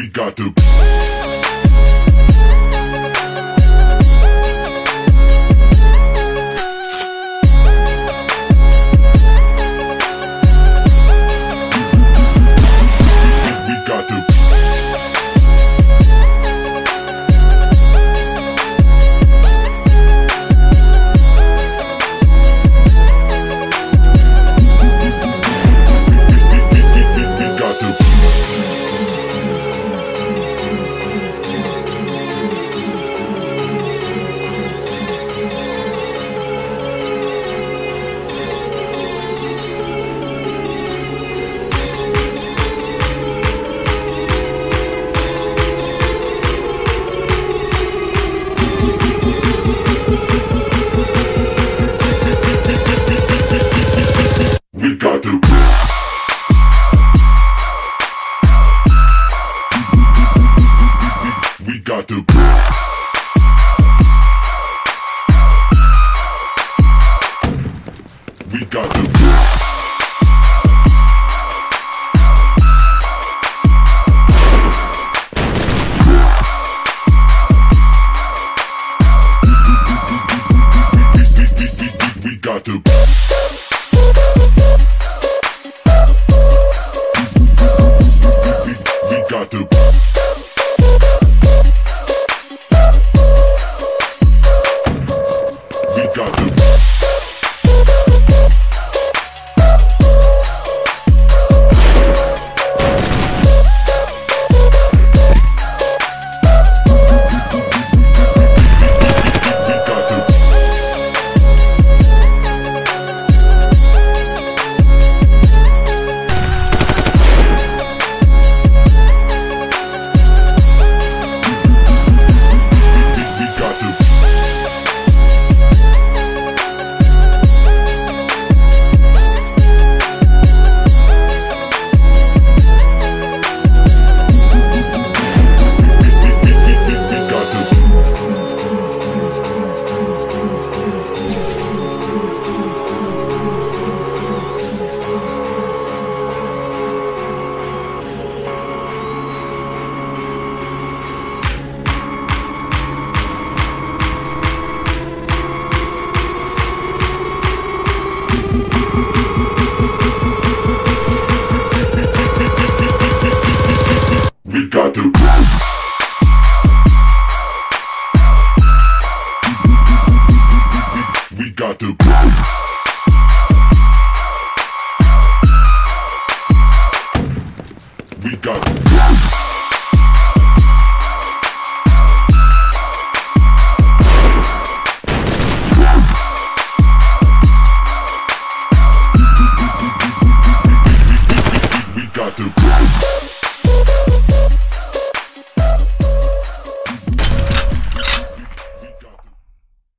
we got to. We got to. We got to. We got to. We got to. to go.